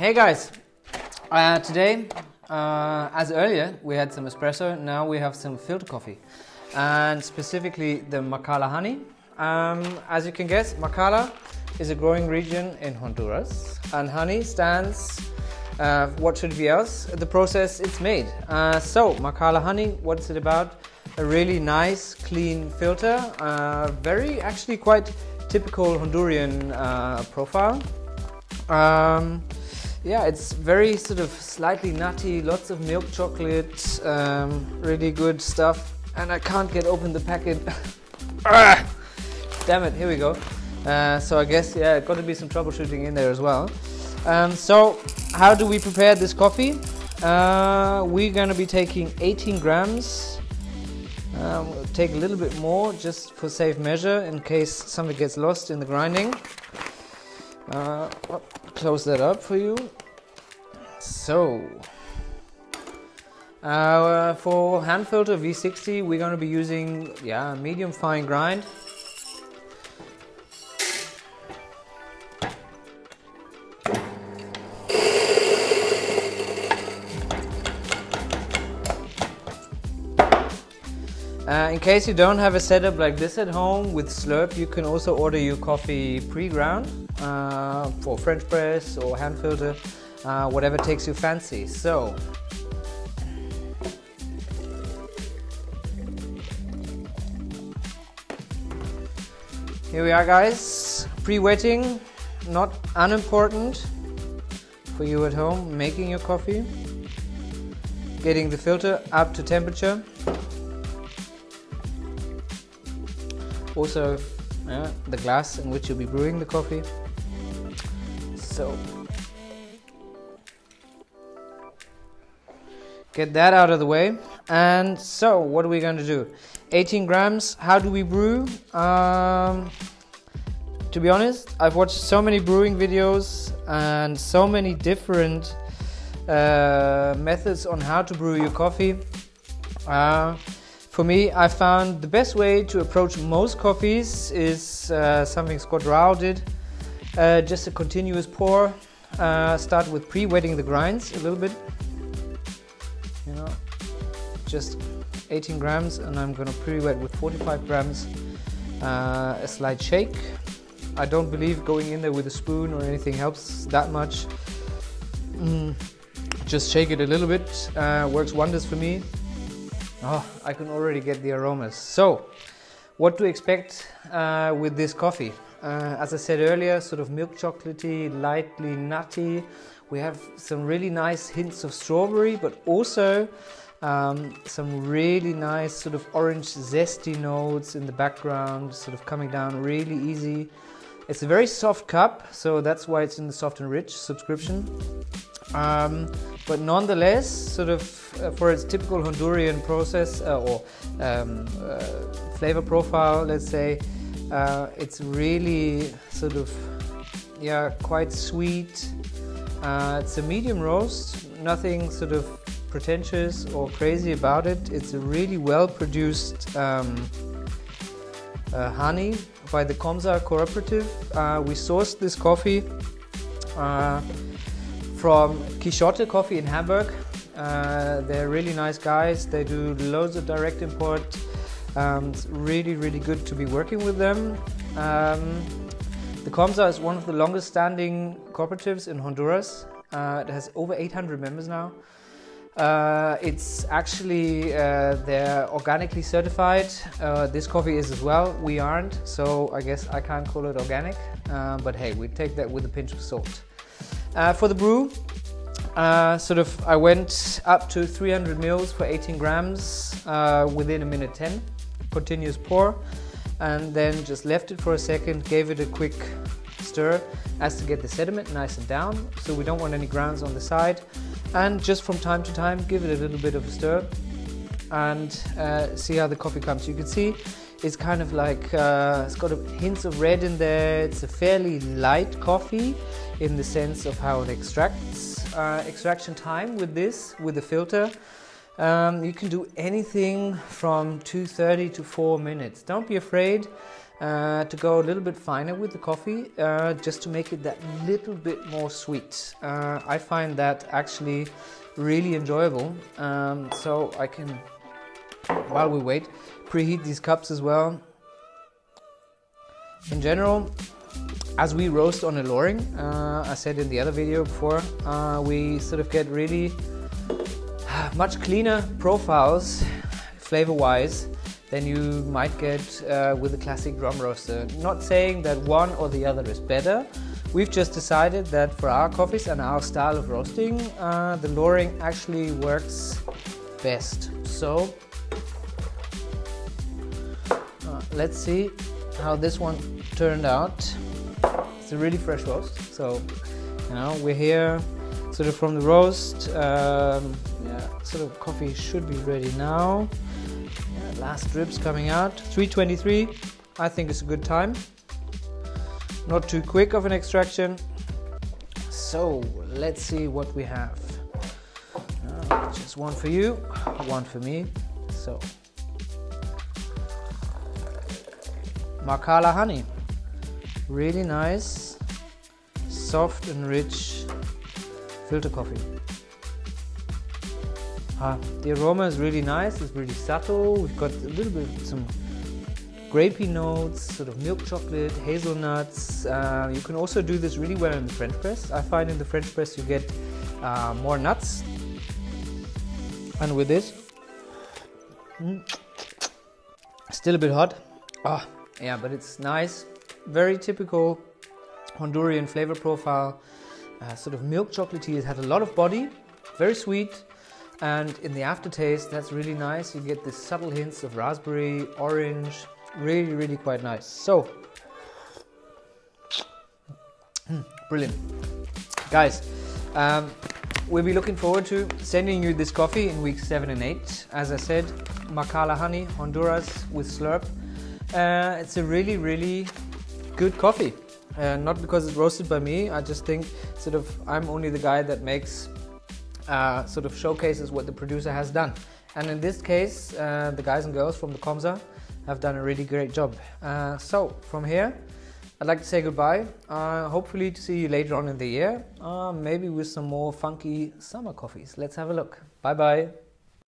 Hey guys, uh, today, uh, as earlier, we had some espresso, now we have some filter coffee, and specifically the Marcala honey. Um, as you can guess, Marcala is a growing region in Honduras, and honey stands. Uh, what should be else? The process it's made. Uh, so, Marcala honey, what's it about? A really nice, clean filter, uh, very actually quite typical Honduran uh, profile. Um, yeah, it's very sort of slightly nutty, lots of milk chocolate, um, really good stuff. And I can't get open the packet. ah, damn it, here we go. Uh, so I guess, yeah, got to be some troubleshooting in there as well. Um, so, how do we prepare this coffee? Uh, we're gonna be taking 18 grams um, take a little bit more just for safe measure in case something gets lost in the grinding. Uh, close that up for you. So, uh, for hand filter V60, we're going to be using yeah medium fine grind. In case you don't have a setup like this at home with Slurp, you can also order your coffee pre-ground uh, for French press or hand filter, uh, whatever takes you fancy. So, here we are guys, pre-wetting, not unimportant for you at home, making your coffee, getting the filter up to temperature. Also uh, the glass in which you'll be brewing the coffee. So get that out of the way. And so what are we going to do? 18 grams. How do we brew? Um, to be honest, I've watched so many brewing videos and so many different uh, methods on how to brew your coffee. Uh, for me, I found the best way to approach most coffees is uh, something Scott Rao did. Uh, just a continuous pour. Uh, start with pre-wetting the grinds a little bit. You know, just 18 grams, and I'm gonna pre-wet with 45 grams. Uh, a slight shake. I don't believe going in there with a spoon or anything helps that much. Mm, just shake it a little bit. Uh, works wonders for me. Oh, I can already get the aromas. So, what to expect uh, with this coffee? Uh, as I said earlier, sort of milk chocolatey, lightly nutty. We have some really nice hints of strawberry, but also um, some really nice sort of orange zesty notes in the background, sort of coming down really easy. It's a very soft cup, so that's why it's in the soft and rich subscription. Um, but nonetheless, sort of uh, for its typical Honduran process uh, or um, uh, flavor profile, let's say, uh, it's really sort of yeah quite sweet. Uh, it's a medium roast, nothing sort of pretentious or crazy about it. It's a really well produced um, uh, honey by the Comsa Cooperative. we sourced this coffee from Quijote Coffee in Hamburg. Uh, they're really nice guys. They do loads of direct import. Um, it's really, really good to be working with them. Um, the Comsa is one of the longest standing cooperatives in Honduras. Uh, it has over 800 members now. Uh, it's actually uh, they're organically certified. Uh, this coffee is as well. We aren't, so I guess I can't call it organic. Uh, but hey, we take that with a pinch of salt. Uh, for the brew, uh, sort of I went up to 300 mils for 18 grams uh, within a minute 10, continuous pour, and then just left it for a second, gave it a quick stir as to get the sediment nice and down, so we don't want any grounds on the side, and just from time to time give it a little bit of a stir and uh, see how the coffee comes. You can see it's kind of like uh, it's got a hints of red in there. It's a fairly light coffee in the sense of how it extracts. Uh, extraction time with this, with the filter, um, you can do anything from 2.30 to 4 minutes. Don't be afraid. uh, to go a little bit finer with the coffee, uh, just to make it that little bit more sweet. Uh, I find that actually really enjoyable. Um, so I can, while we wait, preheat these cups as well. In general, as we roast on a Loring, uh, I said in the other video before, uh, we sort of get really much cleaner profiles flavor wise than you might get uh, with a classic drum roaster. Not saying that one or the other is better. We've just decided that for our coffees and our style of roasting, uh, the Loring actually works best. So let's see how this one turned out. It's a really fresh roast. So, you know, we're here sort of from the roast. Um, yeah, sort of coffee should be ready now. Yeah, last drips coming out. 323. I think it's a good time. Not too quick of an extraction. So let's see what we have. Uh, just one for you, one for me. So Marcala honey. Really nice, soft and rich filter coffee. Uh, the aroma is really nice, it's really subtle. We've got a little bit some grapey notes, sort of milk chocolate, hazelnuts. Uh, you can also do this really well in the French press. I find in the French press you get uh, more nuts. And with this, mm, still a bit hot. Ah, yeah, but it's nice. Very typical Honduran flavor profile. Uh, sort of milk chocolatey. It had a lot of body, very sweet, and in the aftertaste, that's really nice. You get the subtle hints of raspberry, orange, really, really quite nice. So, hmm, brilliant, guys. Um, we'll be looking forward to sending you this coffee in weeks seven and eight. As I said, Marcala honey, Honduras with slurp. Uh, it's a really, really good coffee. Uh, not because it's roasted by me. I just think sort of I'm only the guy that makes uh, sort of showcases what the producer has done. And in this case, uh, the guys and girls from the Comsa have done a really great job. Uh, so from here, I'd like to say goodbye. Uh, hopefully to see you later on in the year, uh, maybe with some more funky summer coffees. Let's have a look. Bye bye.